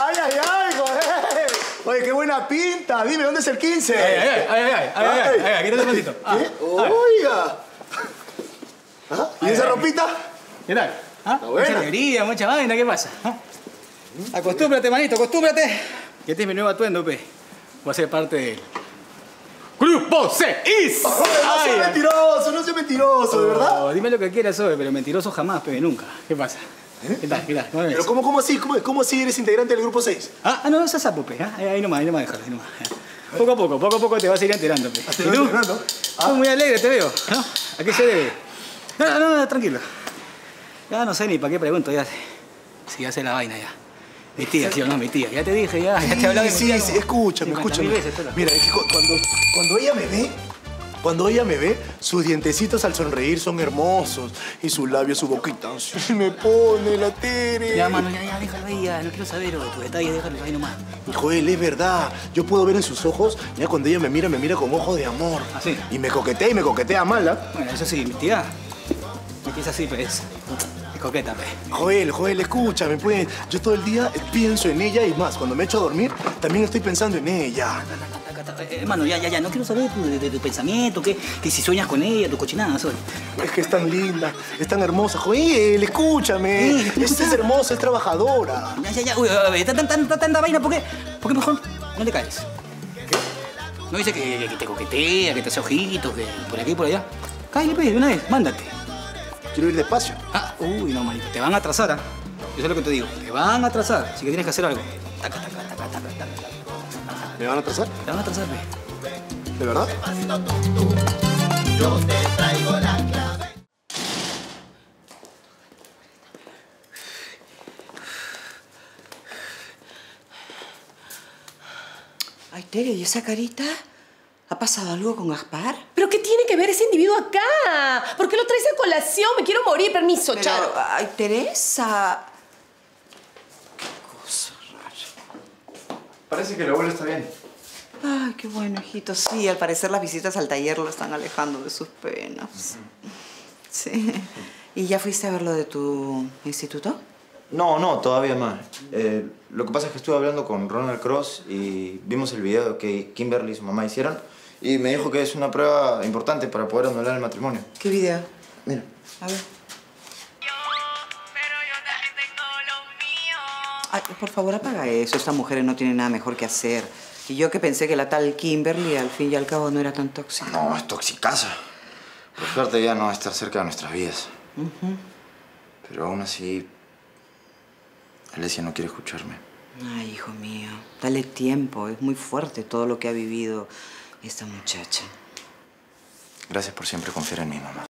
¡Ay, ay, ay, joder! Oye, qué buena pinta. Dime, ¿dónde es el 15? Ay, ay, ay, ay, ay, ay, ay, ay, ay, quítate un ratito. Ah. Oiga. ¿Ah? ¿Y esa ropita? ¿Qué tal? ¿Ah? Mucha alegría, mucha vaina, ¿qué pasa? ¿Ah? Acostúmbrate, manito, acostúmbrate. Que este es mi nuevo atuendo, pe. Voy a ser parte del... ¡Grupo CIS! No seas Ay, ay. mentiroso, no seas mentiroso, ¿de verdad? Oh, dime lo que quieras, hoy, pero mentiroso jamás, pe, nunca. ¿Qué pasa? ¿Qué tal? ¿Qué tal? ¿Cómo? ¿Eh? Pero cómo, cómo así? ¿Cómo, cómo así eres integrante del grupo 6? Ah, ah, no, esa es sapo, pe. ¿ah? Ahí, ahí nomás, ahí nomás, déjalo, ahí nomás. Poco a poco, poco a poco te vas a ir enterando, pe. Ah, ¿Y tú? enterando. Tú muy alegre te veo, ¿no? ¿A qué se debe? No, no, no, tranquilo. Ya no sé ni para qué pregunto, ya sé. Sí, ya sé la vaina ya. Mi tía, sí o no, mi tía. Ya te dije, ya, ya te he hablado de mi sí, tía. sí, como escúchame, 50.000 escúchame. veces, Mira, es que cu- cuando, cuando ella me ve, cuando ella me ve, sus dientecitos al sonreír son hermosos y sus labios, su boquita, así me pone la tere. Ya, mano, ya, ya, déjalo ahí, ya. No quiero saber de tus detalles, déjalo ahí nomás. Joel, es verdad. Yo puedo ver en sus ojos, ya cuando ella me mira, me mira con ojos de amor. ¿Ah, sí? Y me coquetea y me coquetea mala. Bueno, eso sí, mi tía. Mi tía es así, pues. Coqueta, pe. Joel, Joel, escúchame, pues. Yo todo el día pienso en ella y más. Cuando me echo a dormir, también estoy pensando en ella. Eh, Hermano, ya, ya, ya. No quiero saber tu- de, de tu pensamiento, que, que si sueñas con ella, tu cochinada, soy. Es que es tan linda, es tan hermosa. Joel, escúchame. Es, es hermosa, es trabajadora. Ya, ya, ya. Uy, a ver, tanta, tanta, tanta vaina, ¿por qué? ¿Por qué mejor no le caes? No dice que, que te coquetea, que te hace ojitos, que por aquí y por allá. Cállate, pues, de una vez, mándate. Quiero ir despacio. Ah, uy, no, manito, te van a atrasar, ¿ah? Eso es lo que te digo, te van a atrasar, así que tienes que hacer algo. Taca, taca, taca, taca, taca, taca. ¿Me van a atrasar? Te van a atrasar, pues. ¿De verdad? Ay, Tere, ¿y esa carita? ¿Ha pasado algo con Gaspar? ¿Pero qué tiene que ver ese individuo acá? ¿Por qué lo traes a colación? Me quiero morir. Permiso, Pero, Charo. ay, Teresa. Qué cosa rara. Parece que el abuelo está bien. Ay, qué bueno, hijito. Sí, al parecer las visitas al taller lo están alejando de sus penas. Sí. ¿Y ya fuiste a ver lo de tu instituto? No, no, todavía más. Eh, lo que pasa es que estuve hablando con Ronald Cross y vimos el video que Kimberly y su mamá hicieron y me dijo que es una prueba importante para poder anular el matrimonio. ¿Qué video? Mira. A ver. Ay, por favor, apaga eso. Estas mujeres no tienen nada mejor que hacer. Y yo que pensé que la tal Kimberly al fin y al cabo no era tan tóxica. No, es toxicaza. Por suerte ya no está cerca de nuestras vidas. Pero aún así, Alesia no quiere escucharme. Ay, hijo mío, dale tiempo. Es muy fuerte todo lo que ha vivido esta muchacha. Gracias por siempre confiar en mí, mamá.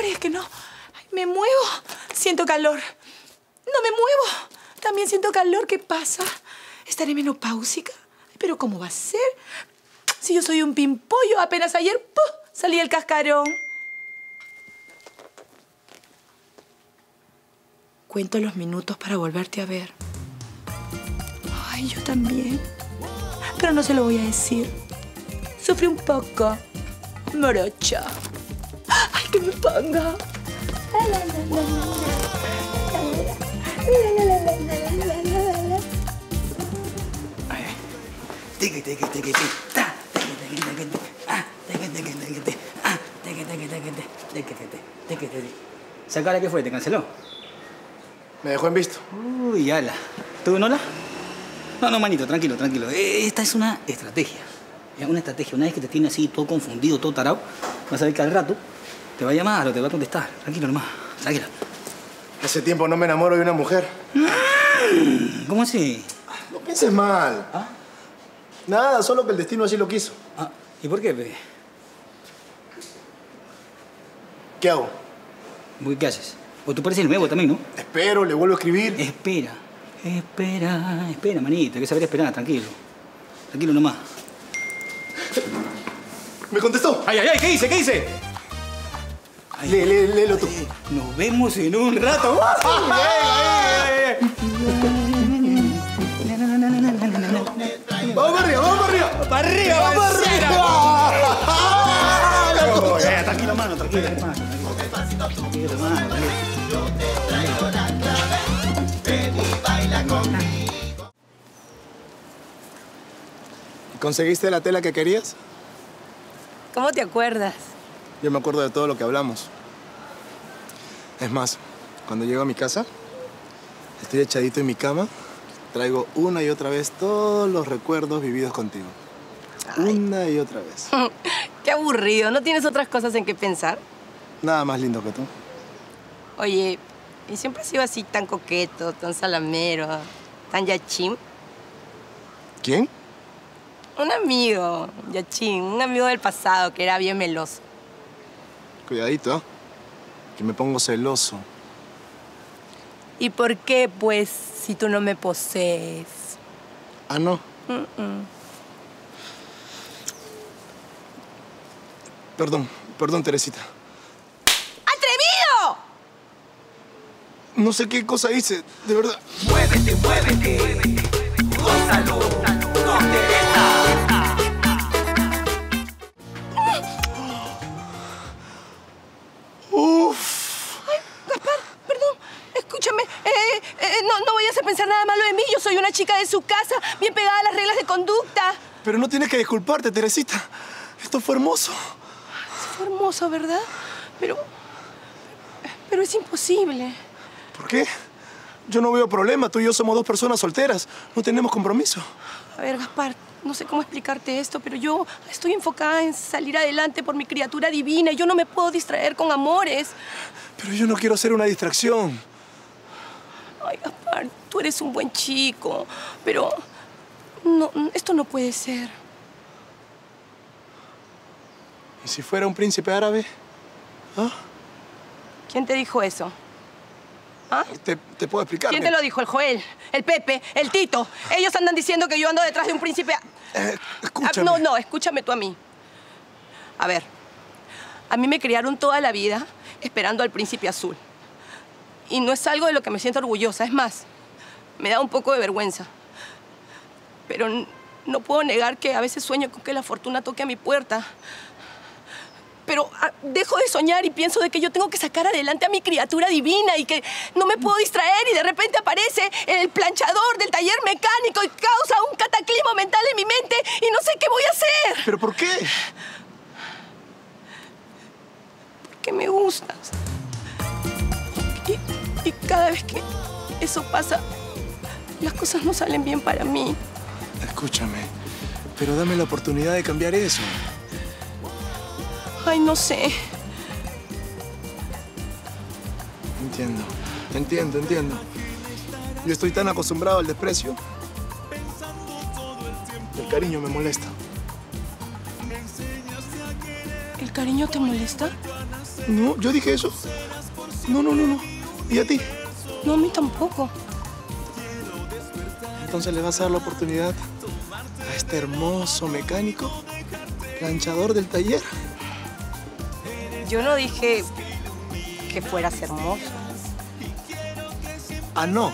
Calor, es que no. Me muevo. Siento calor. No me muevo. También siento calor. ¿Qué pasa? ¿Estaré menopáusica? ¿Pero cómo va a ser? Si yo soy un pimpollo, apenas ayer salí el cascarón. Cuento los minutos para volverte a ver. Ay, yo también. Pero no se lo voy a decir. Sufrí un poco. Morocha que me pongo. ¿Sacara qué fue? ¿Te canceló? Me dejó en visto. Uy, ala. ¿Tú, Nola? No, no, manito, tranquilo, tranquilo. Esta es una estrategia. Es una estrategia. Una vez que te tiene así todo confundido, todo tarado, vas a ver que al rato te va a llamar o te va a contestar. Tranquilo, nomás. Tranquilo. Hace tiempo no me enamoro de una mujer. ¿Cómo así? No pienses mal. ¿Ah? Nada, solo que el destino así lo quiso. Ah, ¿Y por qué, pe? ¿Qué hago? ¿Vos ¿Qué haces? O tú pareces nuevo también, ¿no? Espero, le vuelvo a escribir. Espera, espera, espera, manito. Hay que saber esperar, tranquilo. Tranquilo nomás. Me contestó. ¡Ay, ay, ay! ¿Qué dice? ¿Qué Ay, lé, lé, léelo tú. Nos vemos en un rato. Ah, ¡Vamos para arriba, vamos para arriba! ¡Para arriba, vamos para arriba! Ah, tranquila, mano, tranquila, hermano. Tranquila, hermano. Yo te traigo la ¿Conseguiste la tela que querías? ¿Cómo te acuerdas? Yo me acuerdo de todo lo que hablamos. Es más, cuando llego a mi casa, estoy echadito en mi cama, traigo una y otra vez todos los recuerdos vividos contigo. Una y otra vez. Qué aburrido. ¿No tienes otras cosas en que pensar? Nada más lindo que tú. Oye, ¿y siempre has sido así tan coqueto, tan salamero, tan yachín? ¿Quién? Un amigo, yachín, un amigo del pasado que era bien meloso. Cuidadito, que me pongo celoso. ¿Y por qué, pues, si tú no me posees? Ah, no. Perdón, perdón, Teresita. ¡Atrevido! No sé qué cosa hice, de verdad. Muévete, muévete, gózalo, Pero no tienes que disculparte, Teresita. Esto fue hermoso. Fue hermoso, ¿verdad? Pero. Pero es imposible. ¿Por qué? Yo no veo problema. Tú y yo somos dos personas solteras. No tenemos compromiso. A ver, Gaspar, no sé cómo explicarte esto, pero yo estoy enfocada en salir adelante por mi criatura divina y yo no me puedo distraer con amores. Pero yo no quiero ser una distracción. Ay, Gaspar, tú eres un buen chico, pero no, esto no puede ser. ¿Y si fuera un príncipe árabe? ¿Ah? ¿Quién te dijo eso? ¿Ah? Te, te puedo explicar. ¿Quién te lo dijo? ¿El Joel? ¿El Pepe? ¿El Tito? Ellos andan diciendo que yo ando detrás de un príncipe... Eh, Ah, escúchame. No, no, escúchame tú a mí. A ver, a mí me criaron toda la vida esperando al príncipe azul. Y no es algo de lo que me siento orgullosa, es más, me da un poco de vergüenza. Pero no puedo negar que a veces sueño con que la fortuna toque a mi puerta. Pero ah, dejo de soñar y pienso de que yo tengo que sacar adelante a mi criatura divina y que no me puedo distraer y de repente aparece el planchador del taller mecánico y causa un cataclismo mental en mi mente y no sé qué voy a hacer. ¿Pero por qué? Porque me gustas. Y, y cada vez que eso pasa, las cosas no salen bien para mí. Escúchame. Pero dame la oportunidad de cambiar eso. Ay, no sé. Entiendo. Entiendo, entiendo. Yo estoy tan acostumbrado al desprecio. El cariño me molesta. ¿El cariño te molesta? No, yo dije eso. No, no, no, no. ¿Y a ti? No, a mí tampoco. Entonces le vas a dar la oportunidad a este hermoso mecánico, planchador del taller. Yo no dije que fueras hermoso. Ah, no.